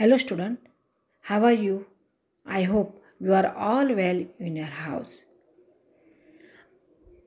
Hello, student. How are you? I hope you are all well in your house.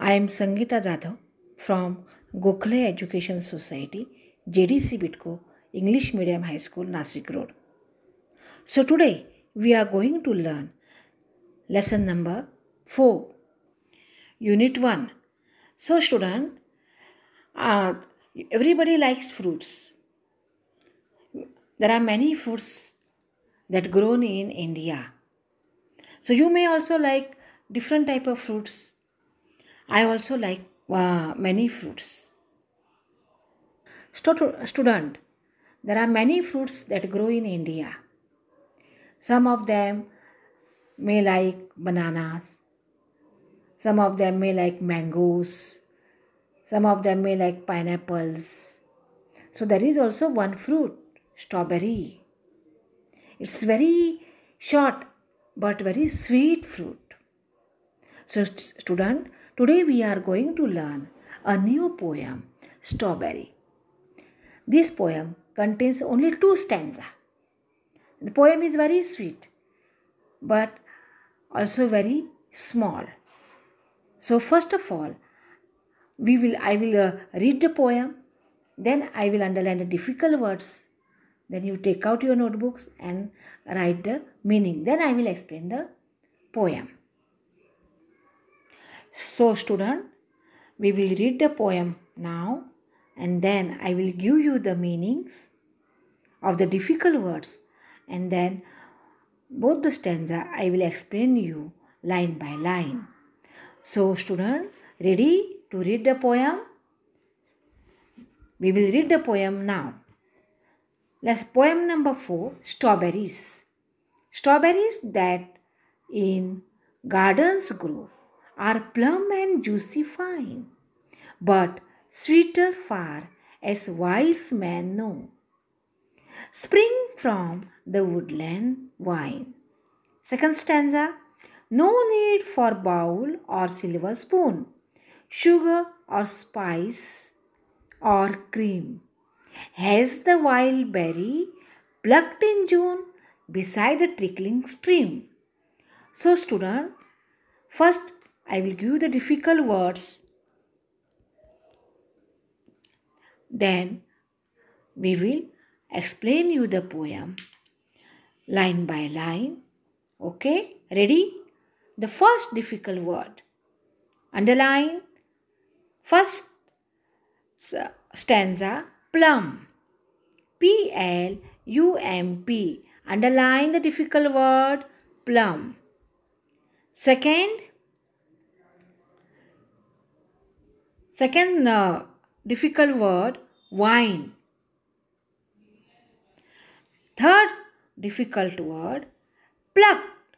I am Sangeeta Jadhav from Gokhale Education Society, JDC Bytco, English Medium High School, Nasik Road. So, today we are going to learn lesson number 4, Unit 1. So, student, uh, everybody likes fruits there are many fruits that grown in india. So you may also like different type of fruits. I also like uh, many fruits. Student there are many fruits that grow in india. Some of them may like bananas. Some of them may like mangoes. Some of them may like pineapples. So there is also one fruit strawberry. It's very short but very sweet fruit. So, student, today we are going to learn a new poem, Strawberry. This poem contains only two stanzas. The poem is very sweet but also very small. So, first of all, we will I will uh, read the poem, then I will underline the difficult words then you take out your notebooks and write the meaning. Then I will explain the poem. So, student, we will read the poem now and then I will give you the meanings of the difficult words and then both the stanza I will explain you line by line. So, student, ready to read the poem? We will read the poem now. Let's poem number four Strawberries. Strawberries that in gardens grow are plump and juicy fine, but sweeter far as wise men know. Spring from the woodland wine. Second stanza No need for bowl or silver spoon, sugar or spice or cream has the wild berry plucked in June beside a trickling stream. So, student, first I will give the difficult words. Then we will explain you the poem line by line. Okay, ready? The first difficult word. Underline first stanza plum. P L U M P. Underline the difficult word plum. Second, second uh, difficult word wine. Third difficult word plucked.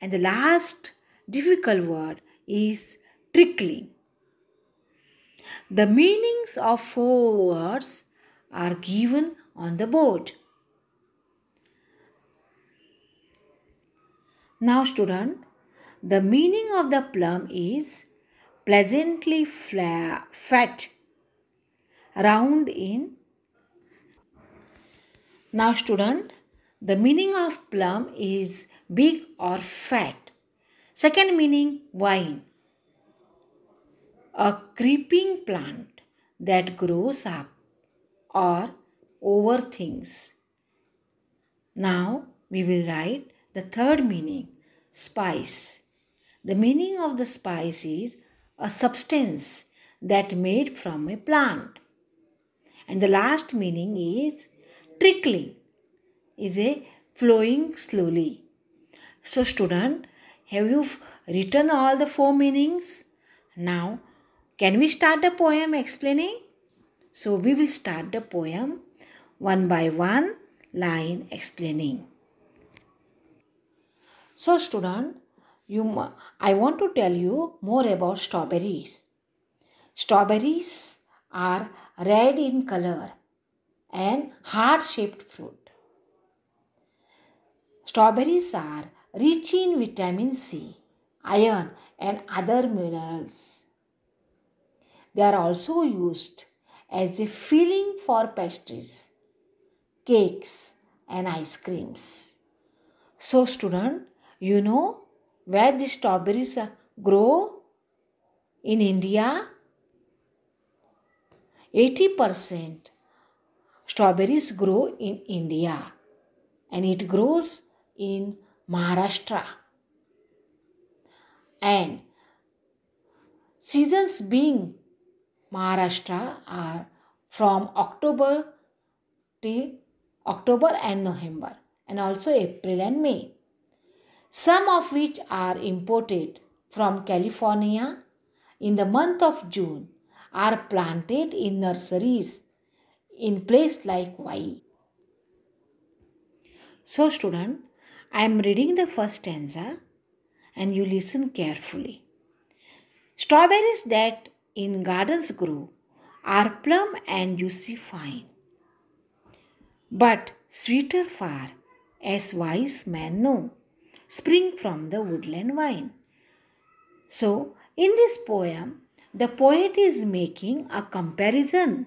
And the last difficult word is trickling. The meanings of four words are given on the board. Now, student, the meaning of the plum is pleasantly fat, round in. Now, student, the meaning of plum is big or fat. Second meaning, wine a creeping plant that grows up or over things. Now we will write the third meaning spice. The meaning of the spice is a substance that made from a plant. And the last meaning is trickling, is a flowing slowly. So student, have you written all the four meanings? Now can we start the poem explaining? So we will start the poem one by one line explaining. So student, you I want to tell you more about strawberries. Strawberries are red in color and heart-shaped fruit. Strawberries are rich in vitamin C, iron and other minerals. They are also used as a filling for pastries, cakes, and ice creams. So, student, you know where the strawberries uh, grow in India? 80% strawberries grow in India and it grows in Maharashtra. And seasons being Maharashtra are from October to October and November and also April and May. Some of which are imported from California in the month of June are planted in nurseries in place like Wai. So student, I am reading the first stanza and you listen carefully. Strawberries that in gardens grow are plum and juicy fine, but sweeter far, as wise men know, spring from the woodland vine. So, in this poem, the poet is making a comparison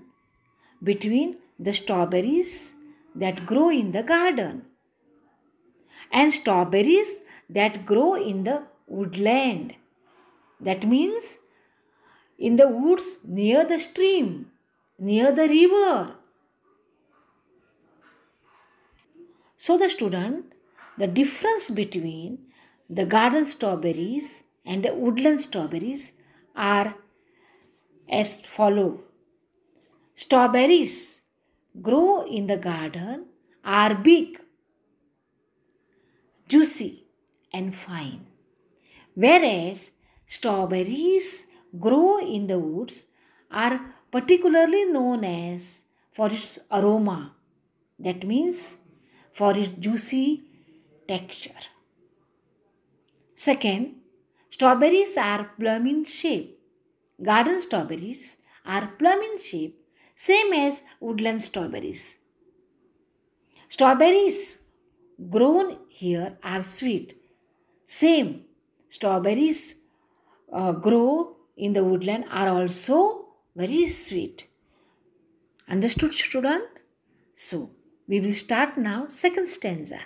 between the strawberries that grow in the garden and strawberries that grow in the woodland. That means in the woods near the stream, near the river. So, the student, the difference between the garden strawberries and the woodland strawberries are as follow. Strawberries grow in the garden are big, juicy and fine. Whereas strawberries grow in the woods are particularly known as for its aroma. That means for its juicy texture. Second, strawberries are plum in shape. Garden strawberries are plum in shape, same as woodland strawberries. Strawberries grown here are sweet. Same, strawberries uh, grow in the woodland are also very sweet. Understood, student? So, we will start now second stanza.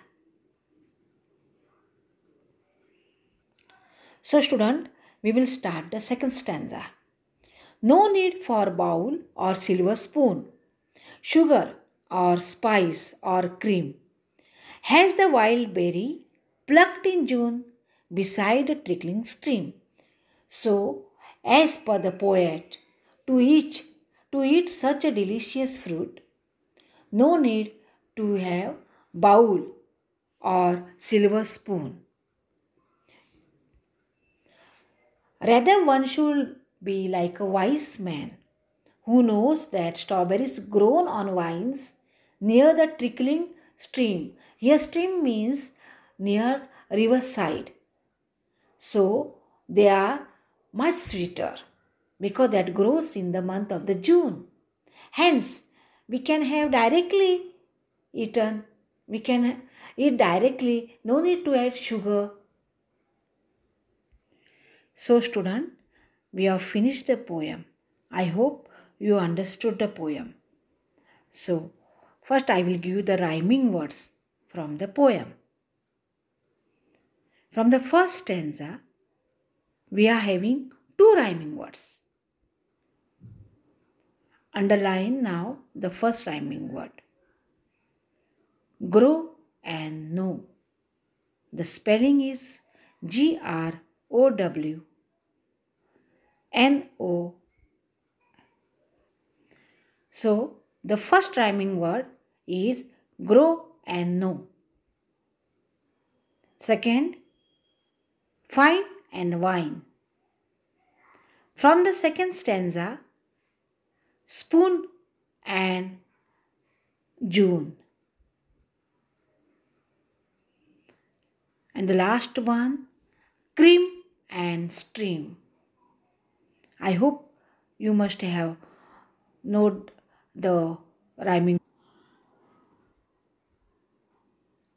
So, student, we will start the second stanza. No need for bowl or silver spoon, sugar or spice or cream. Has the wild berry plucked in June beside a trickling stream. So, as per the poet, to each to eat such a delicious fruit, no need to have bowl or silver spoon. Rather, one should be like a wise man who knows that strawberries grown on vines near the trickling stream. Here, stream means near riverside. So, they are much sweeter because that grows in the month of the June. Hence, we can have directly eaten. We can eat directly, no need to add sugar. So, student, we have finished the poem. I hope you understood the poem. So, first I will give you the rhyming words from the poem. From the first stanza, we are having two rhyming words. Underline now the first rhyming word. Grow and know. The spelling is G R O W N O. So the first rhyming word is grow and know. Second, fine and wine. From the second stanza, spoon and June. And the last one, cream and stream. I hope you must have noted the rhyming.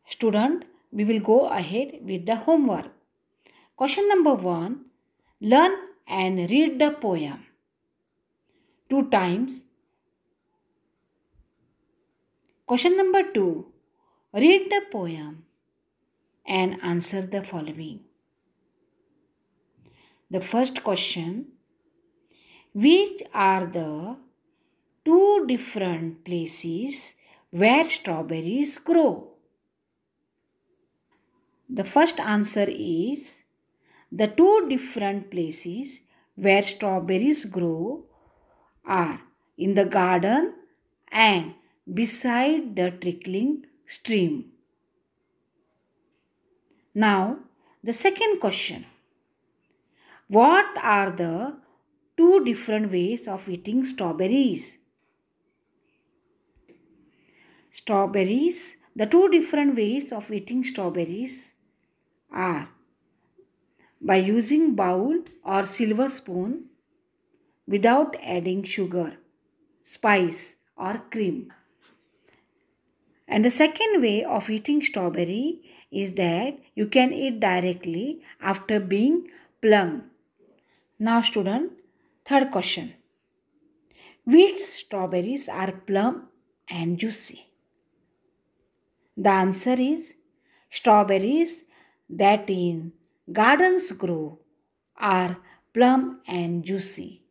Student, we will go ahead with the homework. Question number one Learn and read the poem two times. Question number two Read the poem and answer the following. The first question Which are the two different places where strawberries grow? The first answer is the two different places where strawberries grow are in the garden and beside the trickling stream. Now, the second question What are the two different ways of eating strawberries? Strawberries, the two different ways of eating strawberries are by using bowl or silver spoon without adding sugar, spice or cream. And the second way of eating strawberry is that you can eat directly after being plum. Now student, third question. Which strawberries are plump and juicy? The answer is strawberries that in gardens grow are plump and juicy.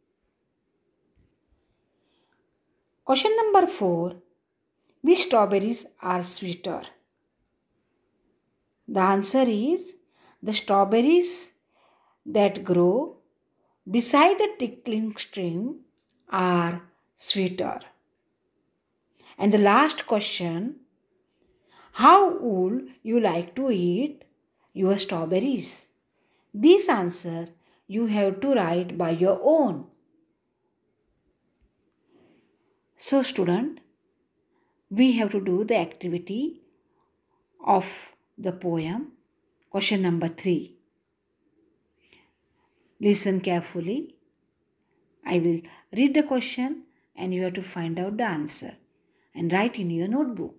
Question number 4 Which strawberries are sweeter? The answer is the strawberries that grow beside a trickling stream are sweeter. And the last question How would you like to eat your strawberries? This answer you have to write by your own. So, student, we have to do the activity of the poem, question number three. Listen carefully. I will read the question and you have to find out the answer and write in your notebook.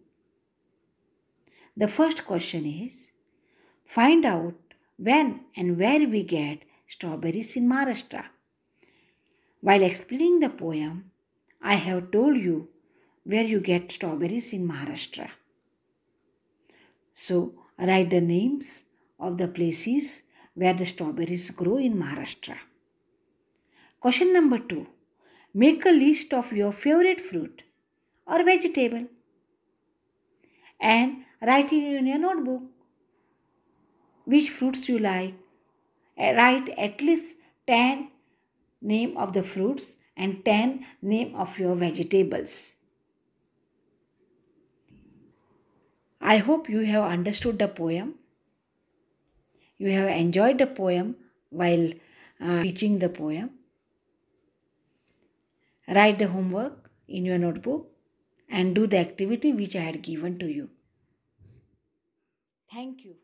The first question is Find out when and where we get strawberries in Maharashtra. While explaining the poem, I have told you where you get strawberries in Maharashtra. So, write the names of the places where the strawberries grow in Maharashtra. Question number two Make a list of your favorite fruit or vegetable and write it in your notebook which fruits you like. Write at least 10 name of the fruits and 10 name of your vegetables. I hope you have understood the poem. You have enjoyed the poem while uh, teaching the poem. Write the homework in your notebook and do the activity which I had given to you. Thank you.